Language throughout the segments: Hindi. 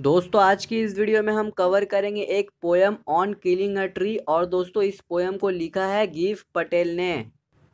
दोस्तों, आज की इस वीडियो में हम कवर करेंगे एक poem on killing a tree और दोस्तों, इस पोयम को लिखा है गिफ पटेल ने।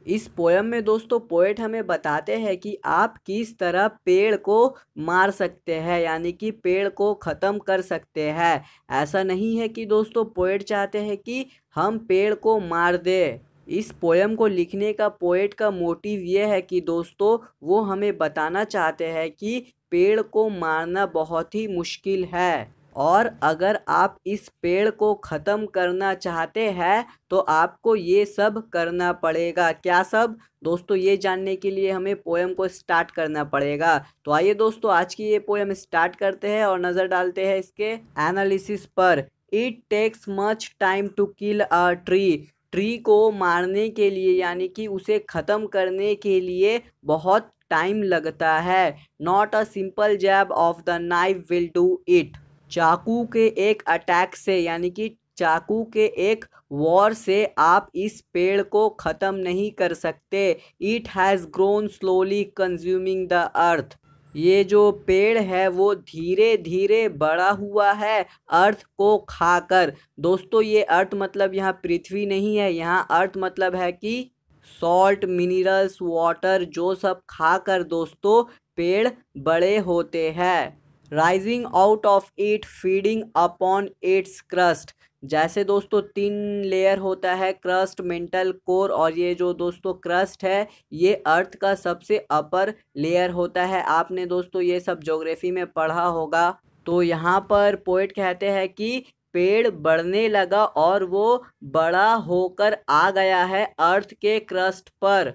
इस पोयम में दोस्तों पोएट हमें बताते हैं कि आप किस तरह पेड़ को मार सकते हैं, यानी कि पेड़ को ख़त्म कर सकते हैं। ऐसा नहीं है कि दोस्तों पोएट चाहते हैं कि हम पेड़ को मार दें। इस पोएम को लिखने का पोएट का मोटिव ये है कि दोस्तों, वो हमें बताना चाहते हैं कि पेड़ को मारना बहुत ही मुश्किल है। और अगर आप इस पेड़ को ख़त्म करना चाहते हैं तो आपको ये सब करना पड़ेगा। क्या सब? दोस्तों, ये जानने के लिए हमें पोएम को स्टार्ट करना पड़ेगा। तो आइए दोस्तों, आज की ये पोएम स्टार्ट करते हैं और नज़र डालते हैं इसके एनालिसिस पर। It takes much time to kill a tree tree को मारने के लिए, यानी कि उसे ख़त्म करने के लिए बहुत टाइम लगता है। Not a simple jab of the knife will do it चाकू के एक अटैक से, यानी कि चाकू के एक वॉर से आप इस पेड़ को ख़त्म नहीं कर सकते। It has grown slowly consuming the earth ये जो पेड़ है, वो धीरे धीरे बड़ा हुआ है अर्थ को खाकर। दोस्तों, ये अर्थ मतलब यहाँ पृथ्वी नहीं है, यहाँ अर्थ मतलब है कि सॉल्ट मिनरल्स वाटर जो सब खाकर दोस्तों पेड़ बड़े होते हैं। Rising out of it feeding upon its crust जैसे दोस्तों तीन लेयर होता है क्रस्ट मेंटल कोर और ये जो दोस्तों क्रस्ट है, ये अर्थ का सबसे अपर लेयर होता है। आपने दोस्तों ये सब ज्योग्राफी में पढ़ा होगा। तो यहाँ पर पोइट कहते हैं कि पेड़ बढ़ने लगा और वो बड़ा होकर आ गया है अर्थ के क्रस्ट पर।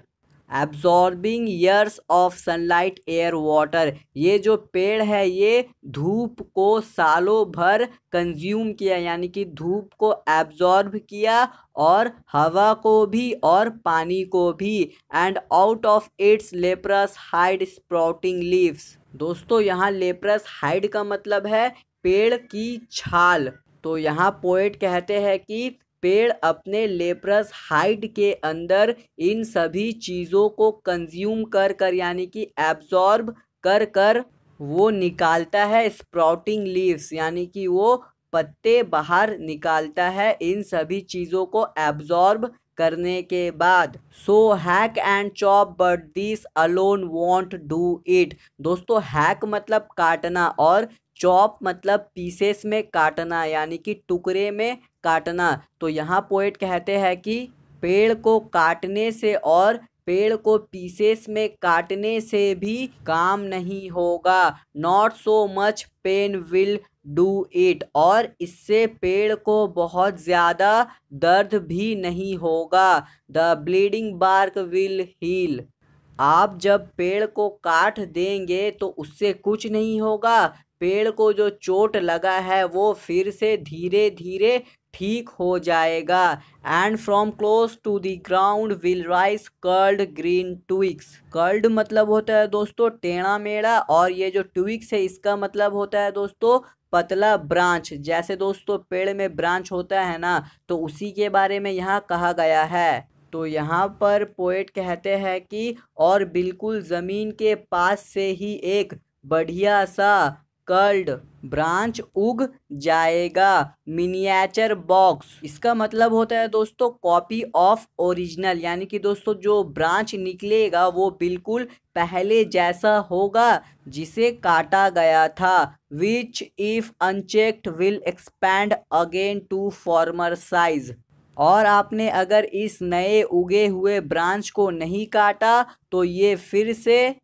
Absorbing years of sunlight air water ये जो पेड़ है, ये धूप को सालों भर कंज्यूम किया, यानी कि धूप को एब्जॉर्ब किया और हवा को भी और पानी को भी and out of its leprous hide sprouting leaves दोस्तों, यहाँ लेप्रस हाइड का मतलब है पेड़ की छाल। तो यहाँ पोएट कहते हैं कि पेड़ अपने लेप्रस हाइड के अंदर इन सभी चीज़ों को कंज्यूम कर कर, यानी कि एब्जॉर्ब कर कर वो निकालता है, स्प्राउटिंग लीव्स, यानी कि वो पत्ते बाहर निकालता है इन सभी चीज़ों को एब्जॉर्ब करने के बाद। So hack and chop but this alone won't do it दोस्तों हैक मतलब काटना और चॉप मतलब पीसेस में काटना, यानी कि टुकड़े में काटना। तो यहाँ पोएट कहते हैं कि पेड़ को काटने से और पेड़ को पीसेस में काटने से भी काम नहीं होगा। Not so much pain will do it और इससे पेड़ को बहुत ज़्यादा दर्द भी नहीं होगा। The bleeding bark will heal आप जब पेड़ को काट देंगे तो उससे कुछ नहीं होगा। पेड़ को जो चोट लगा है वो फिर से धीरे धीरे ठीक हो जाएगा। And from close to the ground will rise curled green twigs curled मतलब होता है दोस्तों टेढ़ा मेढ़ा और ये जो ट्विक्स है इसका मतलब होता है दोस्तों पतला ब्रांच जैसे दोस्तों पेड़ में ब्रांच होता है ना तो उसी के बारे में यहाँ कहा गया है। तो यहाँ पर पोएट कहते हैं कि और बिल्कुल ज़मीन के पास से ही एक बढ़िया सा कर्ल्ड ब्रांच उग जाएगा मिनिएचर बॉक्स इसका मतलब होता है दोस्तों कॉपी ऑफ़ ओरिजिनल यानी कि दोस्तों जो ब्रांच निकलेगा, वो बिल्कुल पहले जैसा होगा, जिसे काटा गया था। Which if unchecked will expand again to former size और आपने अगर इस नए उगे हुए ब्रांच को नहीं काटा तो ये फिर से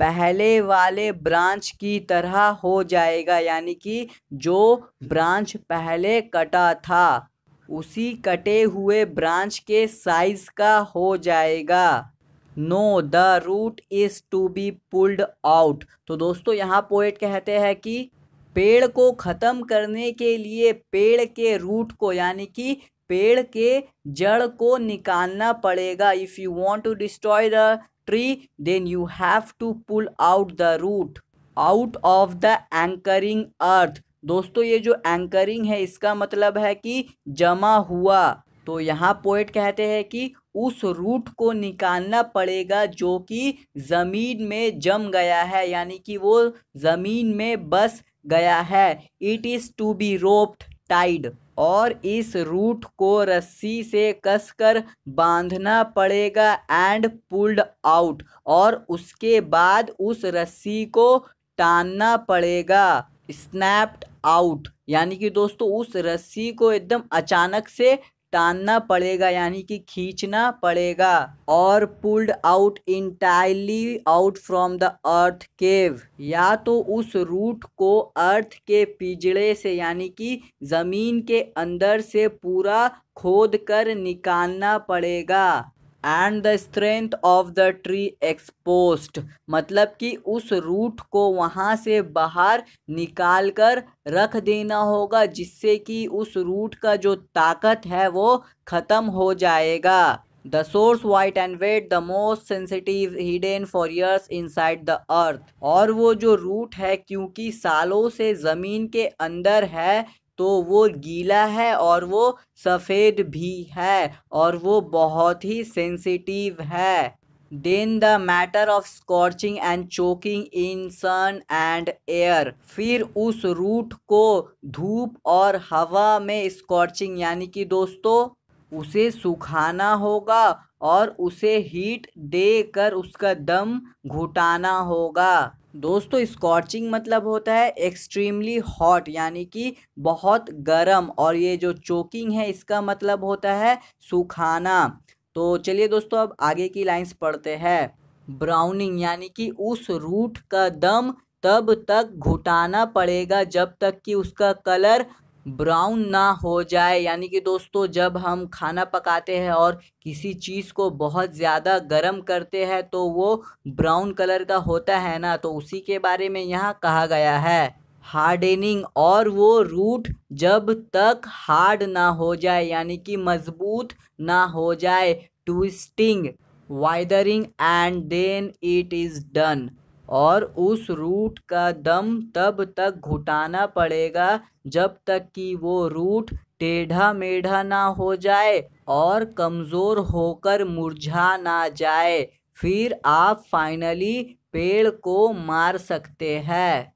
पहले वाले ब्रांच की तरह हो जाएगा, यानी कि जो ब्रांच पहले कटा था, उसी कटे हुए ब्रांच के साइज़ का हो जाएगा। No the root is to be pulled out. तो दोस्तों, यहाँ पोएट कहते हैं कि पेड़ को ख़त्म करने के लिए पेड़ के रूट को, यानी कि पेड़ के जड़ को निकालना पड़ेगा। If you want to destroy the tree then you have to pull out the root out of the anchoring earth दोस्तों, ये जो एंकरिंग है, इसका मतलब है कि जमा हुआ। तो यहाँ पोएट कहते हैं कि उस रूट को निकालना पड़ेगा जो कि ज़मीन में जम गया है, यानी कि वो ज़मीन में बस गया है। It is to be roped tied और इस रूट को रस्सी से कसकर बांधना पड़ेगा एंड पुल्ड आउट और उसके बाद उस रस्सी को टानना पड़ेगा। स्नैप्ड आउट यानी कि दोस्तों उस रस्सी को एकदम अचानक से टानना पड़ेगा, यानी कि खींचना पड़ेगा, और pulled out entirely out from the earth cave या तो उस रूट को अर्थ के पिजड़े से, यानी कि ज़मीन के अंदर से पूरा खोद कर निकालना पड़ेगा। And the strength of the tree exposed मतलब कि उस रूट को वहाँ से बाहर निकाल कर रख देना होगा, जिससे कि उस रूट का जो ताकत है वो ख़त्म हो जाएगा। The source white and wet the most sensitive hidden for years inside the earth और वो जो रूट है, क्योंकि सालों से ज़मीन के अंदर है तो वो गीला है और वो सफ़ेद भी है और वो बहुत ही सेंसिटिव है। Then the matter of scorching and choking in sun and air फिर उस रूट को धूप और हवा में स्कॉर्चिंग यानी कि दोस्तों, उसे सुखाना होगा और उसे हीट देकर उसका दम घुटाना होगा। दोस्तों स्कॉचिंग मतलब होता है एक्सट्रीमली हॉट यानी कि बहुत गर्म, और ये जो चोकिंग है, इसका मतलब होता है सुखाना। तो चलिए दोस्तों, अब आगे की लाइंस पढ़ते हैं। ब्राउनिंग यानी कि उस रूट का दम तब तक घुटाना पड़ेगा जब तक कि उसका कलर ब्राउन ना हो जाए। यानी कि दोस्तों, जब हम खाना पकाते हैं और किसी चीज़ को बहुत ज़्यादा गर्म करते हैं तो वो ब्राउन कलर का होता है ना? तो उसी के बारे में यहाँ कहा गया है। हार्डनिंग और वो रूट जब तक हार्ड ना हो जाए, यानी कि मज़बूत ना हो जाए twisting withering and then it is done और उस रूट का दम तब तक घुटाना पड़ेगा जब तक कि वो रूट टेढ़ा मेढ़ा ना हो जाए और कमज़ोर होकर मुरझा ना जाए। फिर आप फाइनली पेड़ को मार सकते हैं।